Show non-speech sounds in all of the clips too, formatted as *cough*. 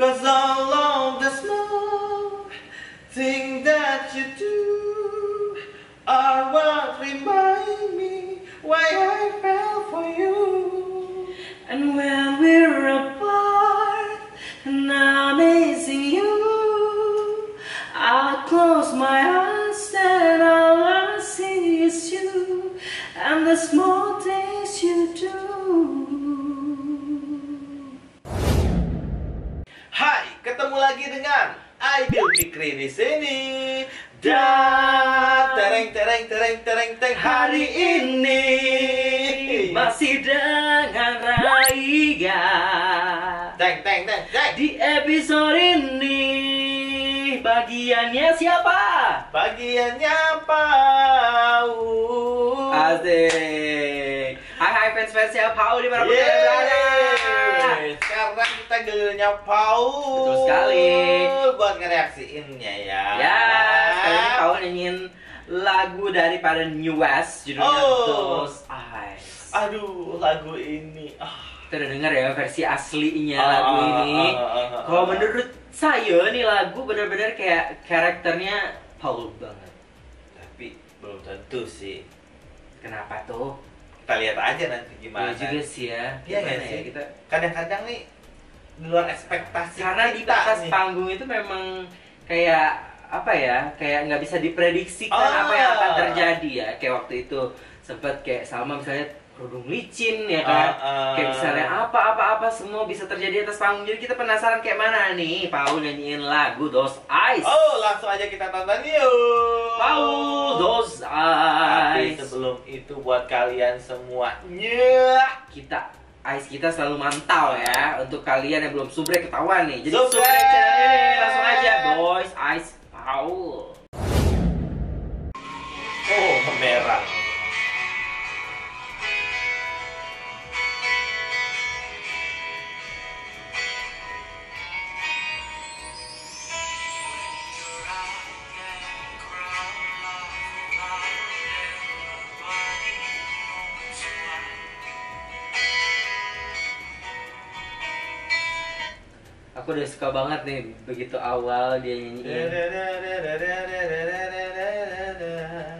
Cause I'm Fikri di sini. Dan tereng tereng tereng tereng tereng hari ini Masih dengan Raiga Teng teng teng teng. Di episode ini Bagiannya siapa? Bagiannya Pau. Asik Hai hai fans fans ya Pau di mana pun kalian berada kita gilirannya Pau. Betul sekali. Buat ngereaksiinnya ya. Ya Kali ini Pau nyanyiin lagu daripada New West Judulnya Oh. Those Eyes Aduh, lagu ini. Ah. Kita udah denger ya versi aslinya Ah, lagu ah, ini ah, ah, ah, Kalau menurut saya nih lagu bener-bener kayak karakternya Paul banget Tapi belum tentu sih. Kenapa tuh? Kita lihat aja nanti gimana. Iya juga sih ya Iya sih? ya kita Kadang-kadang nih di luar ekspektasi karena di kita atas nih. panggung itu memang kayak apa ya kayak nggak bisa diprediksikan Ah. apa yang akan terjadi ya kayak waktu itu sempet kayak sama misalnya kerudung licin ya kan Ah, ah. kayak misalnya apa apa apa semua bisa terjadi di atas panggung jadi kita penasaran kayak mana nih Paul nyanyiin lagu Those Eyes Oh, langsung aja kita tonton yuk. Paul Those Tapi Eyes sebelum itu buat kalian semuanya kita Eyes kita selalu mantau ya untuk kalian yang belum subrek ketahuan nih jadi Subrek! subrek channel ini langsung aja Those Eyes Paul Oh, merah. Aku udah suka banget nih begitu awal dia nyanyiin.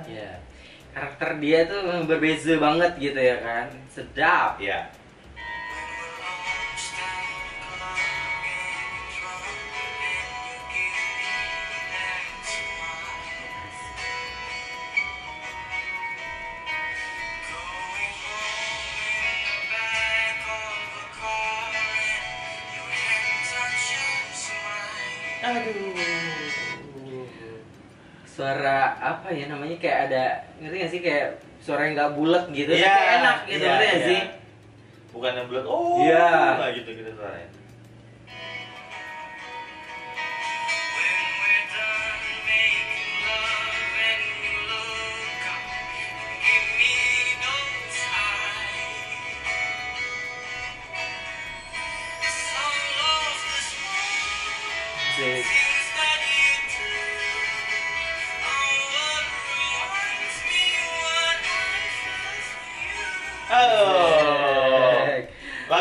Ya. Karakter dia tuh berbeza banget gitu ya kan. Sedap. Ya. Aduh. Suara apa ya namanya kayak ada ngerti gak sih kayak suara yang nggak bulat gitu Iya, kayak enak gitu iya, ngerti gak iya. sih? Bukan yang bulat. Oh, Iya. nggak gitu gitu suaranya.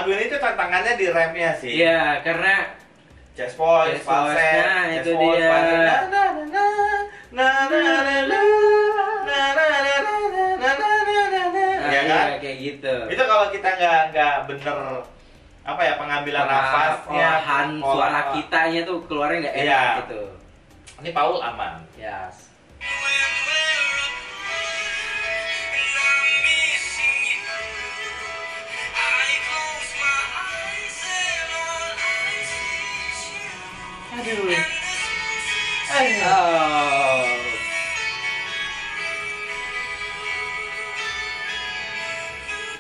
lagu ini tuh tantangannya di rapnya sih iya karena jazz voice, nah, falset, nah, itu dia. nah, kan? Iya, kayak gitu. Itu kalau kita nggak nggak bener apa ya pengambilan nafasnya, olahan suara kitanya tuh keluarnya nggak enak iya. gitu. Ini Paul aman. Yes. Aduh. Oh.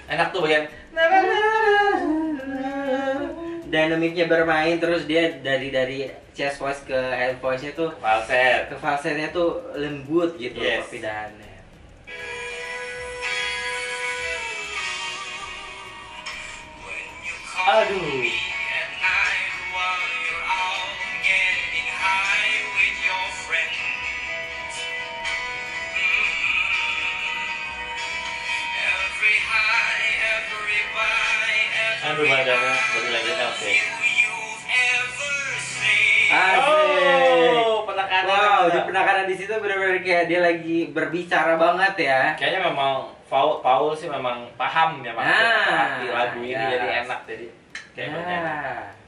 Enak tuh bagian. Dinamiknya bermain terus dia dari dari chest voice ke head voice nya tuh Falset. ke falsetnya tuh lembut gitu Yes. perpindahannya. Aduh. Boleh lagi oke. Okay. Oh. Wow, di penakaran di situ benar-benar kayak dia lagi berbicara banget ya. Kayaknya memang Paul, Paul sih memang paham ya maksudnya nah, lagu ini iya. jadi enak jadi kayak ya. banyak. Ah.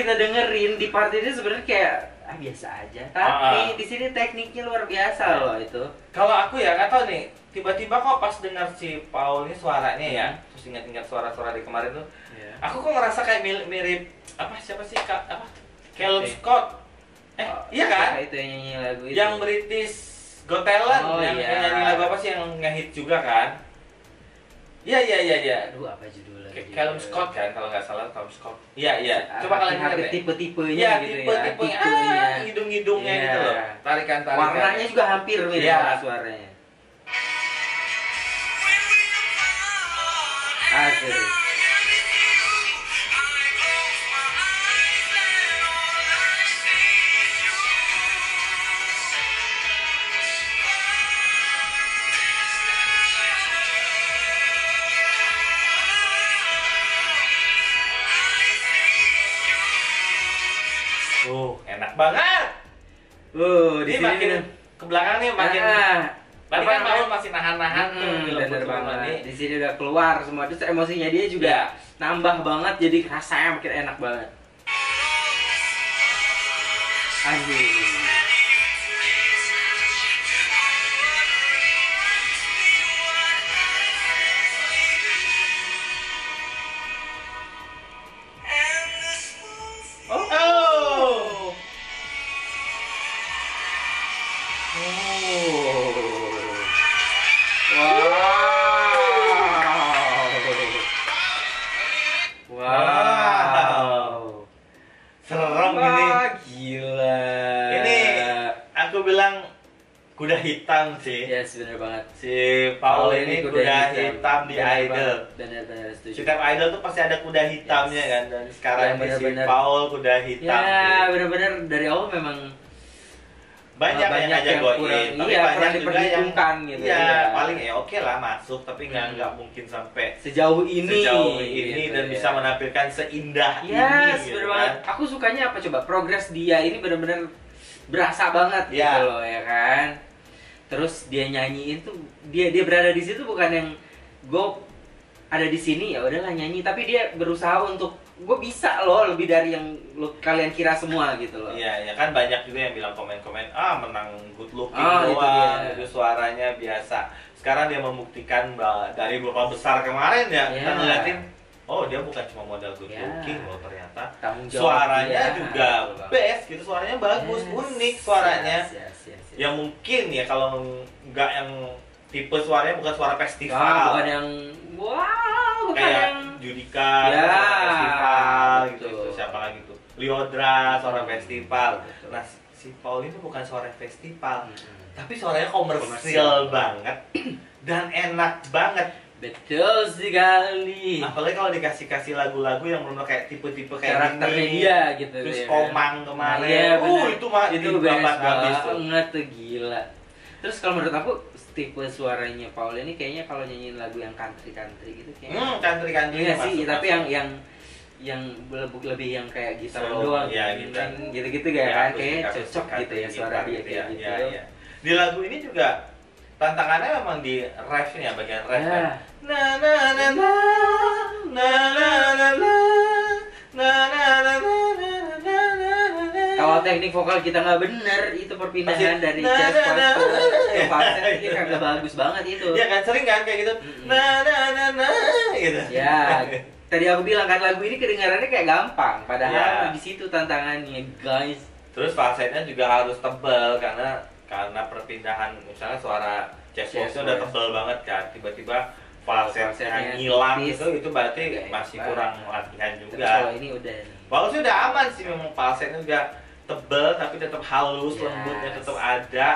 Kita dengerin di part ini sebenarnya kayak ah, biasa aja. Tapi Ah. di sini tekniknya luar biasa loh itu. Kalau aku ya nggak tahu nih, tiba-tiba kok pas dengar si Paul ini suaranya ya, Hmm. terus ingat-ingat suara-suara di kemarin tuh, Ya. aku kok ngerasa kayak mirip, mirip apa siapa sih kak apa Caleb Oke. Scott, eh Oh, iya kan? Itu yang nyanyi lagu itu. Yang British Got Talent Oh, yang, iya. yang nyanyi lagu apa sih yang ngehit juga kan? Iya iya iya iya. Aduh, apa judulnya? Kayak Callum Scott kan kalau nggak salah Callum Scott. Iya iya. Coba kalian lihat deh. tipe-tipenya Iya gitu tipe ya. tipe Tipenya. ah hidung-hidungnya Iya. gitu loh. Tarikan tarikan. Warnanya juga hampir mirip Iya. sama suaranya. Enak banget. Uh, di Ini sini makin ke belakang nih makin Ah, Tadi kan? Paul masih nahan-nahan tuh Hmm, di bener banget. ini. Di sini udah keluar semua terus emosinya dia juga Iya. nambah banget jadi rasanya makin enak banget. Anjir. Kuda hitam sih. Yes, bener banget. Si Paul ini kuda, hitam, di Bener Idol. banget. Bener-bener setuju. Setiap idol tuh pasti ada kuda hitamnya Yes. kan dan sekarang ini si Paul kuda hitam. Ya, bener-bener dari awal memang banyak, Banyak yang ngajak yang goin, kurang- tapi iya, banyak juga yang gitu, Iya, iya. paling ya oke lah masuk, tapi nggak Hmm. nggak mungkin sampai sejauh ini sejauh ini gitu, dan ya. bisa menampilkan seindah ini. Yes, gitu bener kan. Aku sukanya apa coba? Progres dia ini bener-bener berasa banget Ya. gitu loh ya kan. Terus dia nyanyiin tuh dia dia berada di situ bukan yang gue ada di sini ya udahlah nyanyi, tapi dia berusaha untuk gue bisa loh lebih dari yang lo, kalian kira semua gitu loh. Iya, ya kan banyak juga yang bilang komen-komen, ah menang good looking itu doang, dia. itu suaranya biasa. Sekarang dia membuktikan bahwa dari beberapa besar kemarin ya, kita Iya. ngeliatin, oh dia bukan cuma model good Iya. looking loh ternyata. Suaranya dia. juga best gitu, suaranya bagus, Yes, unik suaranya. yes, yes, yes, yes. Ya mungkin ya kalau nggak yang tipe suaranya bukan suara festival. Ah, bukan yang wow, bukan kayak yang Judika, Ya, festival gitu, betul. itu siapa lagi tuh? Liodra, suara Hmm, festival. betul. Nah, si Paul ini bukan suara festival, Mm-mm. tapi suaranya komersial, Komersial. banget dan enak banget. Betul sekali. Apalagi kalau dikasih-kasih lagu-lagu yang benar kayak tipe-tipe kayak Karakternya gini. dia gitu. Terus ya. Komang kemarin, Iya, uh itu mah itu tuh. banget tuh gila. Terus kalau menurut aku tipe suaranya Paul ini kayaknya kalau nyanyiin lagu yang country country gitu kayaknya. Hmm, country-country Iya sih, masuk, tapi masuk. yang yang yang lebih, lebih yang kayak gitar Solo, doang iya, gitu, gitar. gitu-gitu gak Ya, kan kayak cocok gitu ya suara dia gitu kayak ya, gitu. iya, iya. Di lagu ini juga tantangannya memang di refnya bagian ref Ya. Kan. Na na na na na na na na na na na na na na na na. Kalau teknik vokal kita nggak bener, itu perpindahan Masih, dari nah, chest nah, voice nah. ke ke falset Iya, itu iya. kagak bagus banget itu. Iya kan sering kan kayak gitu. Mm-mm. Na na na na gitu. Ya, tadi aku bilang kan lagu ini kedengarannya kayak gampang, padahal Ya. di situ tantangannya, guys. Terus falsetnya juga harus tebal karena karena perpindahan misalnya suara chest Chest voice udah tebal banget kan tiba-tiba falsetnya tipis. itu itu berarti Agak masih kurang latihan Tapi juga. kalau ini udah nih. Walau sih udah aman sih memang falsetnya juga tebel tapi tetap halus, Yes. lembutnya tetap ada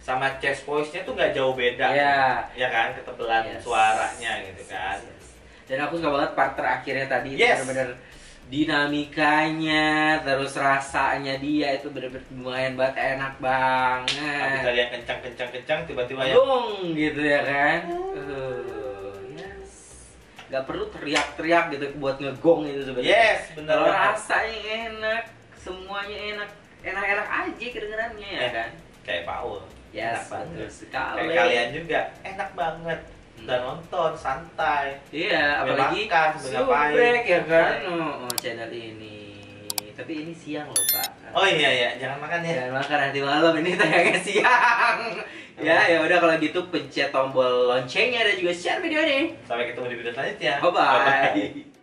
sama chest voice-nya tuh nggak jauh beda. Ya. Ya kan ketebelan Yes. suaranya gitu kan. yes, yes. Dan aku suka banget part terakhirnya tadi Yes. bener-bener dinamikanya terus rasanya dia itu bener-bener lumayan banget enak banget dari yang kencang-kencang-kencang tiba-tiba yang dong gitu ya kan uh, yes nggak perlu teriak-teriak gitu buat ngegong itu sebenarnya Yes, bener kalau rasanya enak semuanya enak enak-enak aja kedengerannya ya Eh, kan kayak Paul. yes Enak banget. betul sekali Kayak kalian juga enak banget. Udah nonton santai. Iya, apalagi makan, sambil ngapain. ya kan Ngapain. oh, oh, channel ini. Tapi ini siang loh pak. Oh iya iya, jangan makan ya. Jangan makan nanti malam ini tayangnya *laughs* siang. ya ya udah kalau gitu pencet tombol loncengnya dan juga share video ini. Sampai ketemu di video selanjutnya. Bye bye.